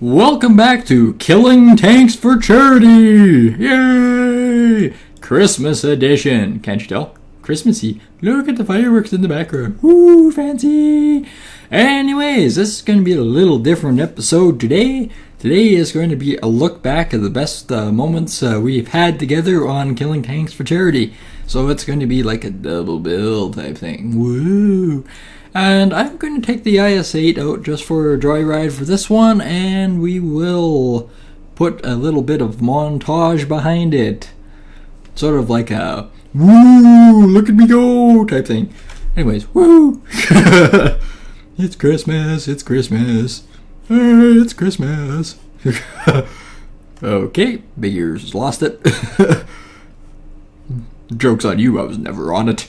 Welcome back to Killing Tanks for Charity! Yay! Christmas edition. Can't you tell? Christmassy. Look at the fireworks in the background. Woo, fancy! Anyways, this is going to be a little different episode today. Today is going to be a look back at the best uh, moments uh, we've had together on Killing Tanks for Charity. So it's going to be like a double bill type thing. Woo! And I'm going to take the IS-8 out just for a dry ride for this one, and we will put a little bit of montage behind it. Sort of like a woo, look at me go type thing. Anyways, woo! it's Christmas, it's Christmas, it's Christmas. okay, Big Ears lost it. Joke's on you, I was never on it.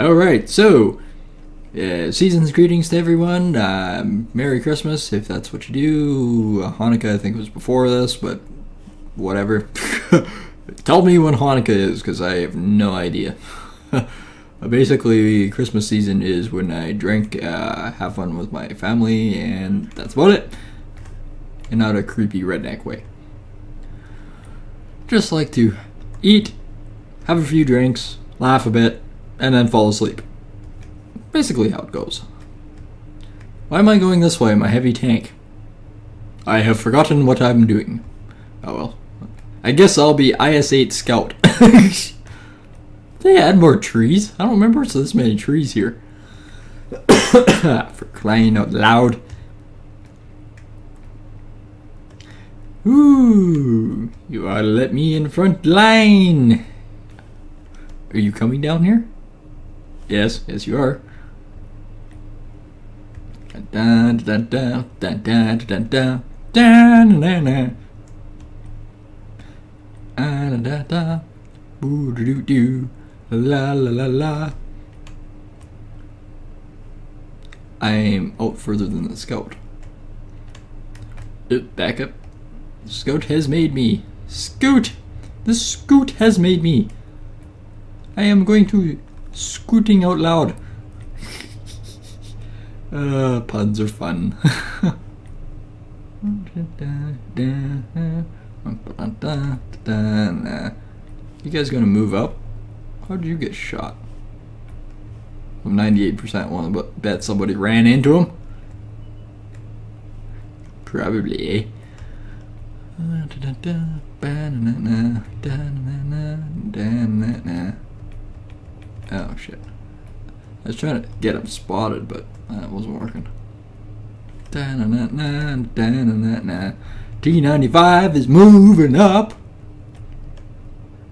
Alright, so, uh, season's greetings to everyone. Um, Merry Christmas, if that's what you do. Hanukkah, I think, was before this, but whatever. Tell me when Hanukkah is, because I have no idea. Basically, Christmas season is when I drink, uh, have fun with my family, and that's about it. And not a creepy redneck way. Just like to eat, have a few drinks, laugh a bit, and then fall asleep. Basically, how it goes. Why am I going this way my heavy tank? I have forgotten what I'm doing. Oh well. I guess I'll be IS 8 Scout. they add more trees? I don't remember so this many trees here. For crying out loud. Ooh, you ought to let me in front line. Are you coming down here? Yes, yes you are. Dun dun dun dun dun dun da da da boo doo doo la la la la I'm out further than the scout. Uh, back up. Scout has made me. Scoot! The scoot has made me. I am going to scooting out loud. uh, puns are fun. you guys gonna move up? How did you get shot? I'm 98% want to bet somebody ran into him. Probably, eh? Oh shit. I was trying to get him spotted, but that wasn't working. T95 is moving up.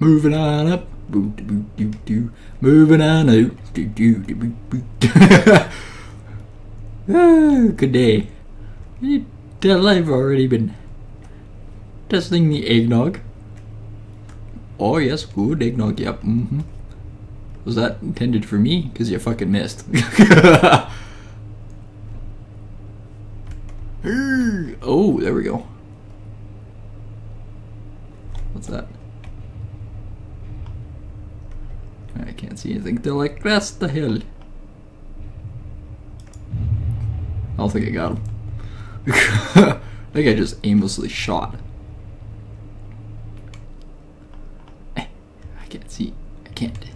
Moving on up. Moving on boo. oh, good day. I've already been testing the eggnog. Oh yes, good eggnog, yep. Mm-hmm. Was that intended for me? Because you fucking missed. oh, there we go. What's that? I can't see anything. They're like, that's the hill. I don't think I got him. I think I just aimlessly shot. I can't see. I can't.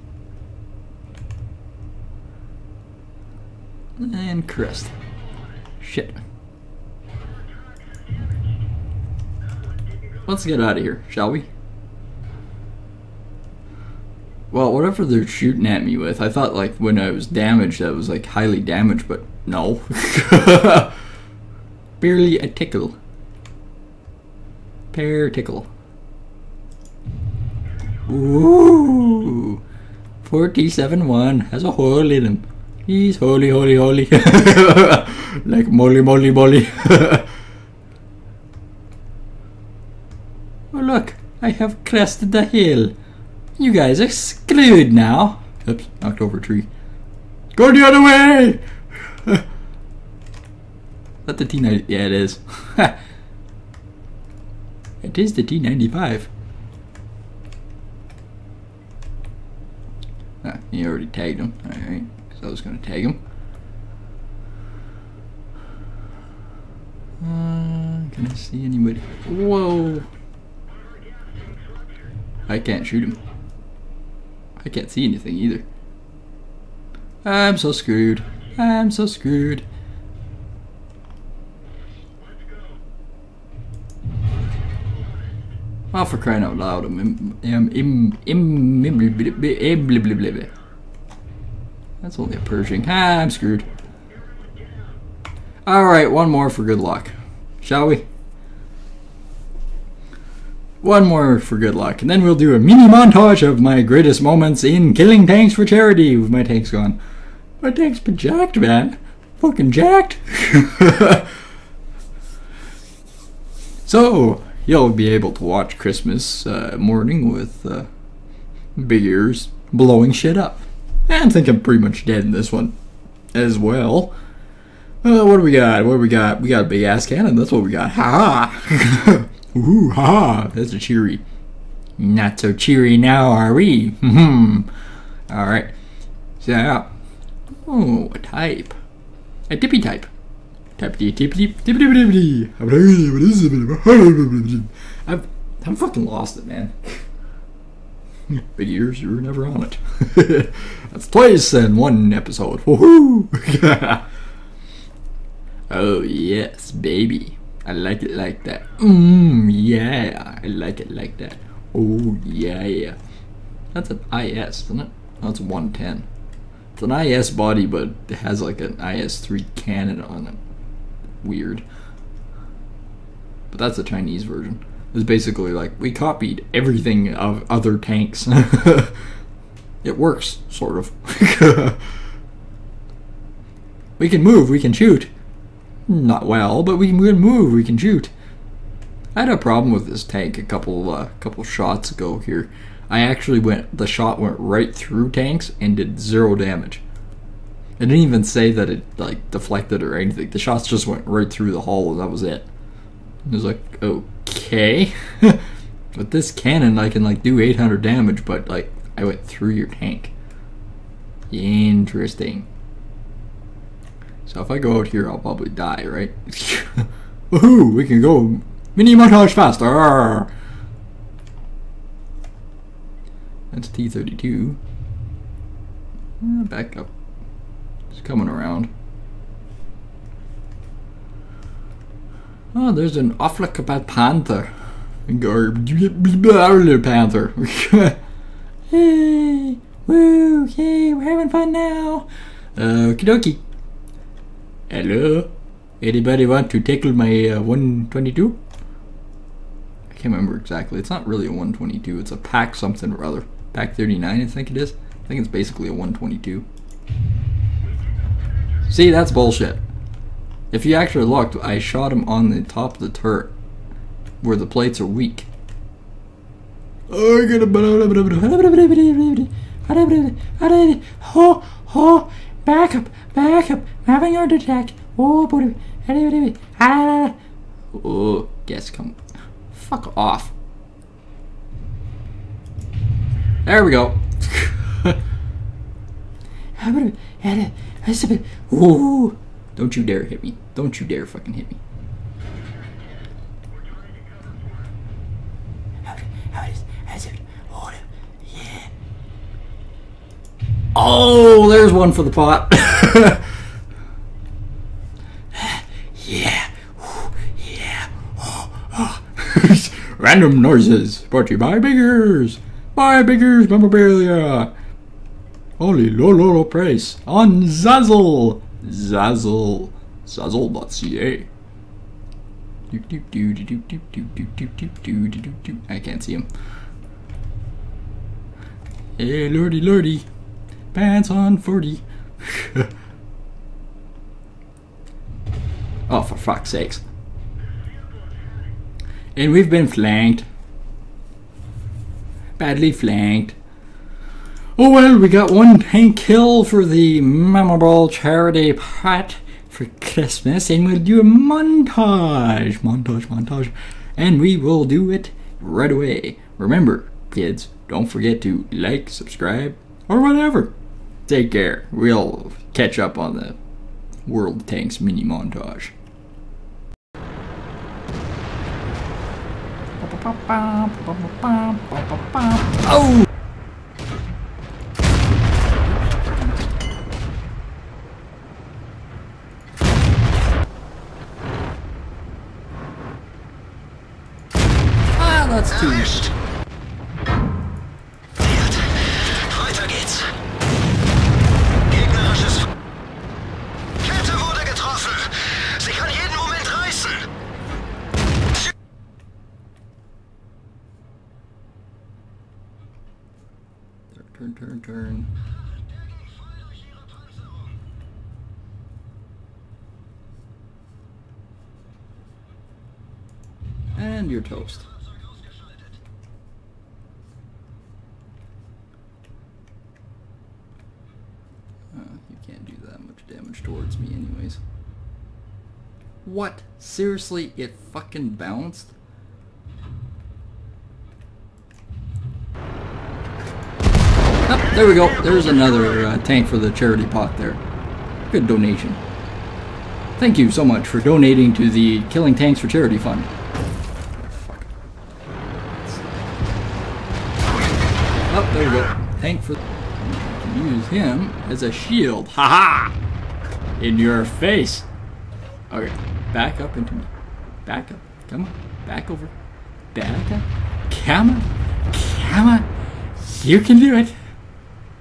And crest. Shit. Let's get out of here, shall we? Well, whatever they're shooting at me with, I thought like when I was damaged, that was like highly damaged, but no. Barely a tickle. Pear tickle. Ooh. 47-1 has a hole in him. He's holy, holy, holy. like moly, moly, moly. oh look, I have crested the hill. You guys are screwed now. Oops, knocked over a tree. Go the other way! That the T90, yeah it is. it is the T95. Ah, you already tagged him, alright. I was gonna tag him. Can I see anybody? Whoa. I can't shoot him. I can't see anything either. I'm so screwed. I'm so screwed. Oh, for crying out loud. I'm im, im, im, im, im, im, im, im, That's only a Pershing. Ah, I'm screwed. Alright, one more for good luck. Shall we? One more for good luck, and then we'll do a mini montage of my greatest moments in killing tanks for charity with my tanks gone. My tank's been jacked, man. Fucking jacked. so, you'll be able to watch Christmas uh, morning with uh, big ears blowing shit up. I think I'm pretty much dead in this one as well. Uh, what do we got? What do we got? We got a big ass cannon. That's what we got. Ha ha. Ooh, ha. That's a cheery. Not so cheery now, are we? Hmm. All right. So, oh, a type. A tippy type. Tippy, tippy, tippy. I've, I'm fucking lost it, man. Big ears, you were never on it. That's twice in one episode. Woohoo! oh, yes, baby. I like it like that. Mmm, yeah. I like it like that. Oh, yeah, yeah. That's an IS, isn't it? That's 110. It's an IS body, but it has like an IS-3 cannon on it. Weird. But that's the Chinese version. It's basically like, we copied everything of other tanks. it works, sort of. we can move, we can shoot. Not well, but we can move, we can shoot. I had a problem with this tank a couple uh, couple shots ago here. I actually went, the shot went right through tanks and did zero damage. It didn't even say that it like deflected or anything. The shots just went right through the hull and that was it. It was like, okay. With this cannon, I can like do 800 damage, but like I went through your tank. Interesting. So if I go out here, I'll probably die, right? Woohoo! We can go mini montage faster. That's T32. Uh, back up. It's coming around. Oh, there's an Affleckabad Panther. Or Panther. hey! Woo! Yay! We're having fun now! Okie dokie. Hello? Anybody want to tickle my uh, 122? I can't remember exactly. It's not really a 122. It's a pack something or other. Pack 39, I think it is. I think it's basically a 122. See, that's bullshit. If you actually looked, I shot him on the top of the turret, where the plates are weak. Oh, I got a... Back up, back up, I'm having a heart attack. Oh, boy. Oh, guess come. Fuck off. There we go. Ooh. Don't you dare hit me. Don't you dare fucking hit me. Oh, there's one for the pot. yeah. yeah. Random noises brought to you by Big Ears. By Big Ears memorabilia. Only low, low, low price on Zazzle. Zazzle. Zazzle.ca. I can't see him. Hey, lordy, lordy. Pants on 40. oh, for fuck's sakes. And we've been flanked. Badly flanked. Oh well, we got one tank kill for the memorable charity pot Christmas, and we'll do a montage, montage, montage, and we will do it right away. Remember, kids, don't forget to like, subscribe, or whatever. Take care. We'll catch up on the World Tanks mini montage. Oh! Turn, turn, turn. And you're toast. Uh, you can't do that much damage towards me anyways. What? Seriously? It fucking bounced? Oh, there we go. There's another uh, tank for the charity pot there. Good donation. Thank you so much for donating to the Killing Tanks for Charity Fund. Oh, there we go. Tank for... Use him as a shield. Haha! -ha! In your face. Okay, back up into me. Back up. Come on. Back over. Back up. Come on. Come on. You can do it.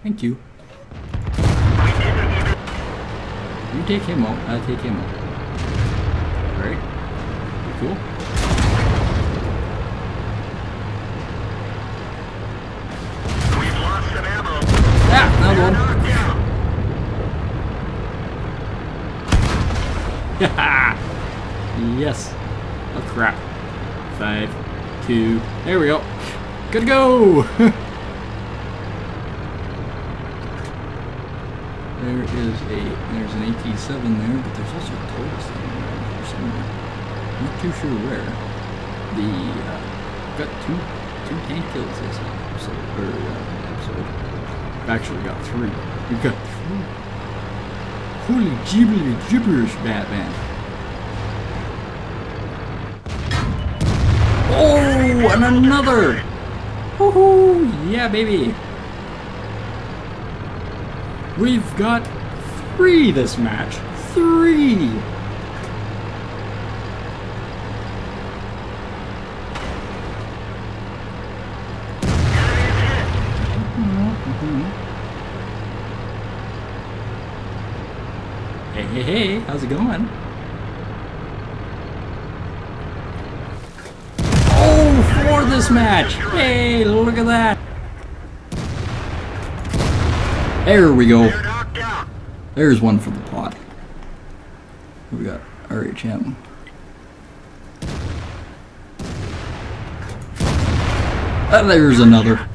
Thank you. You take him out, I'll take him out. Alright. Cool. We've lost some ammo. Ah, another one. Knocked down. yes. Oh crap. Five, two, there we go. Good to go! there is a, there's an AT-7 there, but there's also a Tortoise around here somewhere. Not too sure where. The, uh, got two, two tank kills this episode, or uh, episode. Actually got three. We've got three. Holy jibbly gibberish, Batman. Oh, and another! Woohoo! Yeah, baby! We've got three this match. Three! Hey, hey, hey, how's it going? Oh, for this match! Hey, look at that! There we go. They're knocked out. There's one for the pot. We got RHM. And ah, there's another.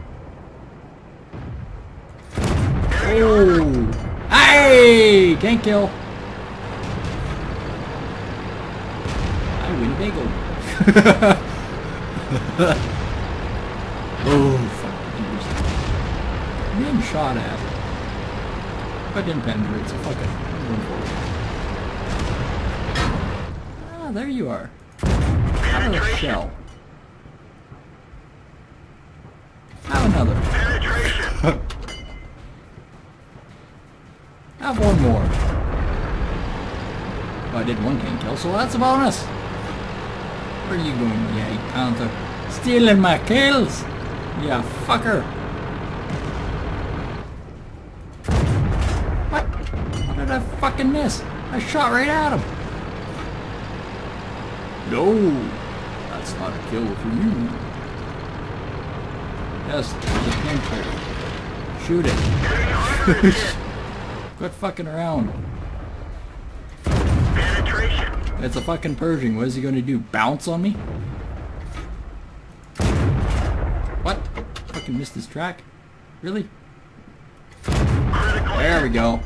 Oh! Hey! Can't kill. I win bagel. oh, fuck. I'm getting shot at. Fucking penetrate, so fuck it. I'm going for it. Ah, there you are. The shell. Have another. Penetration. Have one more. I did one king kill, so that's a bonus. Where are you going, you panther? Stealing my kills! Yeah, fucker. Did I fucking miss? I shot right at him. No, that's not a kill for you. Yes, there's a tank. Shoot it. Quit fucking around. Penetration. It's a fucking Pershing. What is he going to do? Bounce on me? What? Fucking missed his track? Really? Critical There we go.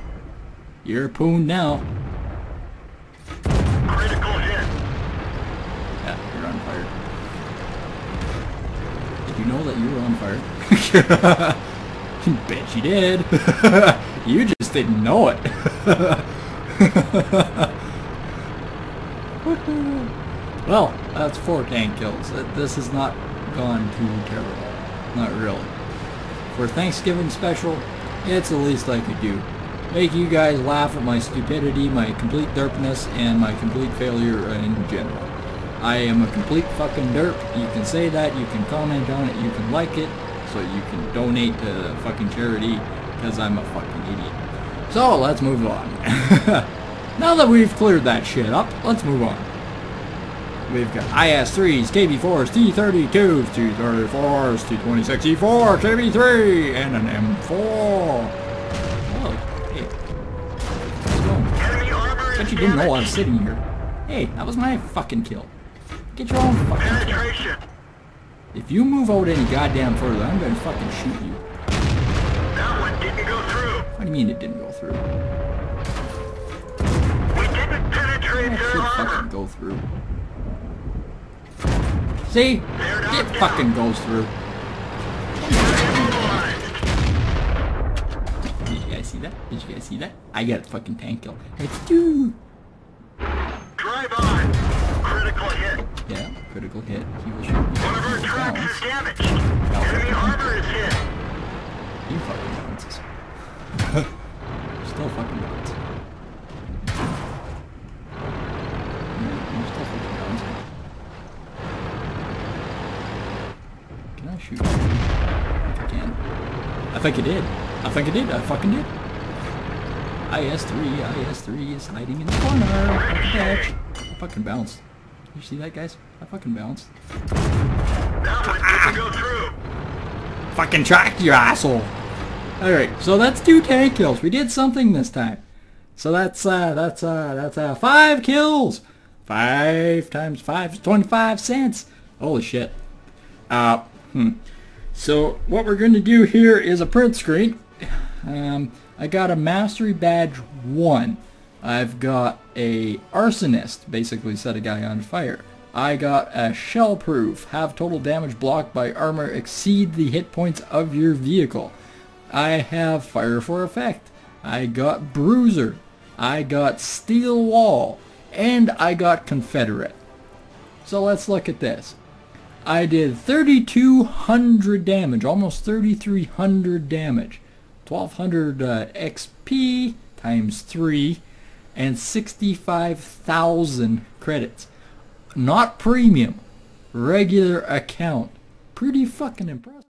You're pooned now. Critical hit. Yeah, you're on fire. Did you know that you were on fire? you Bet you did. you just didn't know it. well, that's four tank kills. This has not gone too terrible. Not really. For Thanksgiving special, it's the least I could do. Make you guys laugh at my stupidity, my complete derpness, and my complete failure in general. I am a complete fucking derp. You can say that, you can comment on it, you can like it, so you can donate to fucking charity, because I'm a fucking idiot. So, let's move on. now that we've cleared that shit up, let's move on. We've got IS-3s, KV-4s, T-32s, T-34s, T-26E4, KV-3, and an M4. Bet you didn't know I was sitting here. Hey, that was my fucking kill. Get your own fucking kill. Penetration. If you move out any goddamn further, I'm gonna fucking shoot you. That one didn't go through. What do you mean it didn't go through? We didn't penetrate That their should armor. fucking go through. See? It fucking goes through. See that? Did you guys see that? I got a fucking tank kill. It's two. Drive on. Critical hit. Yeah, critical hit. He will shoot me. One of our tracks is damaged. Enemy armor is hit. He fucking bounces. Still fucking. Yeah, I'm still fucking bouncing. Can I shoot? I think I can. I think I did. I think I did. I fucking did. IS-3, IS-3 is hiding in the corner. I fucking bounced. You see that, guys? I fucking bounced. Fucking tracked you asshole. Alright, so that's two tank kills. We did something this time. So that's uh that's uh that's uh five kills. Five times five is twenty-five cents. Holy shit. Uh hmm. So what we're gonna do here is a print screen. Um I got a mastery badge one. I've got a arsonist, basically set a guy on fire. I got a shell proof, have total damage blocked by armor exceed the hit points of your vehicle. I have fire for effect. I got bruiser. I got steel wall. And I got confederate. So let's look at this. I did 3,200 damage, almost 3,300 damage. 1,200 uh, XP times 3 and 65,000 credits. Not premium, regular account. Pretty fucking impressive.